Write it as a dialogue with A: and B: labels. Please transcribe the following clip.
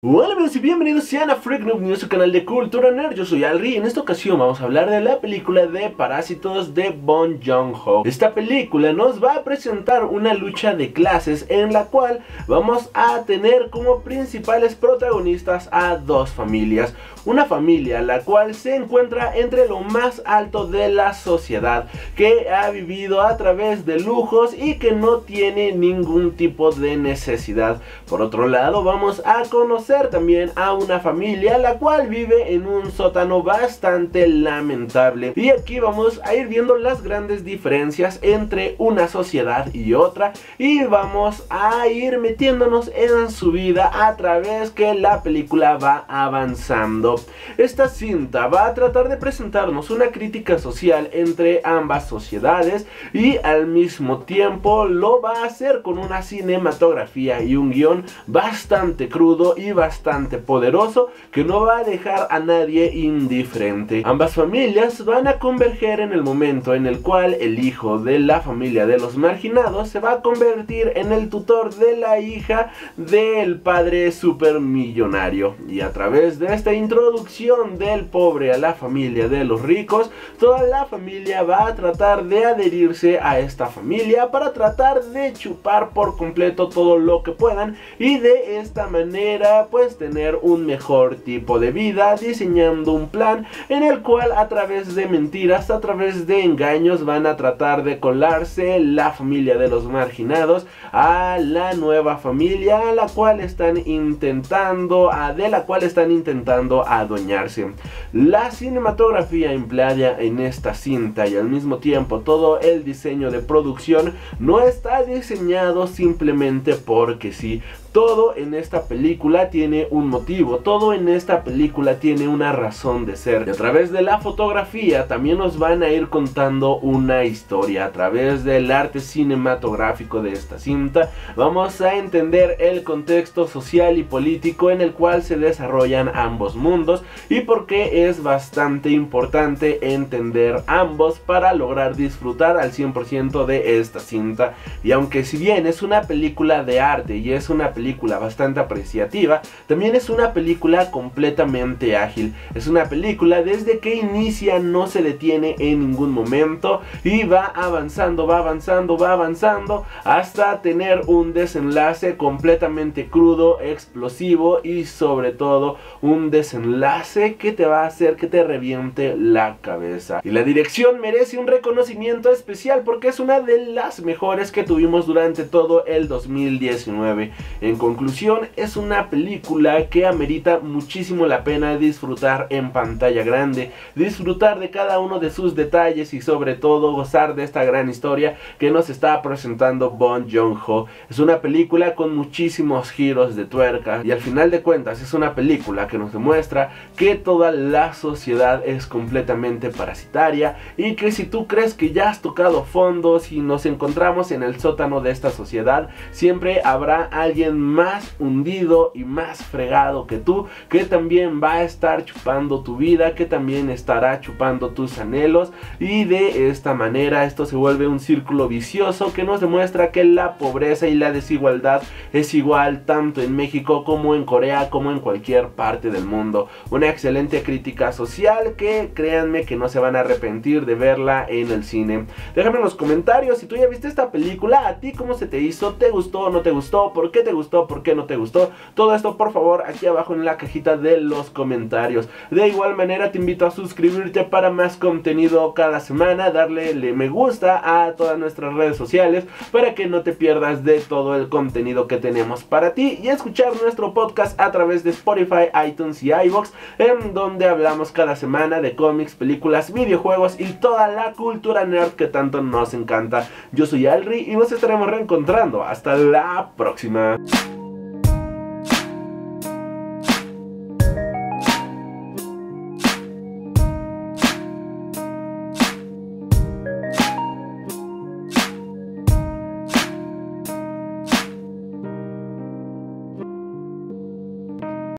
A: Hola amigos y bienvenidos sean a Freak Noob News, su canal de Cultura Nerd, yo soy Alri. Y en esta ocasión vamos a hablar de la película de Parásitos de Bon Joon-ho. Esta película nos va a presentar una lucha de clases en la cual vamos a tener como principales protagonistas a dos familias. Una familia la cual se encuentra entre lo más alto de la sociedad Que ha vivido a través de lujos y que no tiene ningún tipo de necesidad. Por otro lado vamos a conocer también a una familia la cual vive en un sótano bastante lamentable. Y aquí vamos a ir viendo las grandes diferencias entre una sociedad y otra y vamos a ir metiéndonos en su vida a través que la película va avanzando. Esta cinta va a tratar de presentarnos una crítica social entre ambas sociedades y al mismo tiempo lo va a hacer con una cinematografía y un guion bastante crudo y bastante poderoso que no va a dejar a nadie indiferente. Ambas familias van a converger en el momento en el cual el hijo de la familia de los marginados se va a convertir en el tutor de la hija del padre supermillonario. Y a través de esta introducción del pobre a la familia de los ricos, toda la familia va a tratar de adherirse a esta familia para tratar de chupar por completo todo lo que puedan y de esta manera pues tener un mejor tipo de vida diseñando un plan en el cual a través de mentiras, a través de engaños van a tratar de colarse la familia de los marginados a la nueva familia a la cual están intentando, a, de la cual están intentando adueñarse. La cinematografía empleada en esta cinta y al mismo tiempo todo el diseño de producción no está diseñado simplemente porque sí, todo en esta película tiene un motivo, todo en esta película tiene una razón de ser. Y a través de la fotografía también nos van a ir contando una historia. A través del arte cinematográfico de esta cinta vamos a entender el contexto social y político en el cual se desarrollan ambos mundos y por qué es bastante importante entender ambos para lograr disfrutar al 100% de esta cinta. Y aunque si bien es una película de arte y es una película bastante apreciativa, también es una película completamente ágil. Es una película desde que inicia no se detiene en ningún momento y va avanzando, va avanzando, va avanzando hasta tener un desenlace completamente crudo, explosivo y sobre todo un desenlace que te va a hacer que te reviente la cabeza. Y la dirección merece un reconocimiento especial porque es una de las mejores que tuvimos durante todo el 2019. En conclusión, es una película que amerita muchísimo la pena disfrutar en pantalla grande, disfrutar de cada uno de sus detalles y sobre todo gozar de esta gran historia que nos está presentando Bon Joon-ho. Es una película con muchísimos giros de tuerca y al final de cuentas es una película que nos demuestra que toda la sociedad es completamente parasitaria y que si tú crees que ya has tocado fondos y nos encontramos en el sótano de esta sociedad, siempre habrá alguien más hundido y más fregado que tú, que también va a estar chupando tu vida, que también estará chupando tus anhelos y de esta manera esto se vuelve un círculo vicioso que nos demuestra que la pobreza y la desigualdad es igual tanto en México como en Corea como en cualquier parte del mundo. Una excelente crítica social que créanme que no se van a arrepentir de verla en el cine. Déjame en los comentarios si tú ya viste esta película, a ti cómo se te hizo, te gustó o no te gustó, por qué te gustó por qué no te gustó. Todo esto por favor aquí abajo en la cajita de los comentarios. De igual manera te invito a suscribirte para más contenido cada semana, darle me gusta a todas nuestras redes sociales para que no te pierdas de todo el contenido que tenemos para ti y escuchar nuestro podcast a través de Spotify, iTunes y iBox en donde hablamos cada semana de cómics, películas, videojuegos y toda la cultura nerd que tanto nos encanta. Yo soy Alri y nos estaremos reencontrando. Hasta la próxima.